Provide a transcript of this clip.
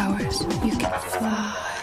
hours, you can fly.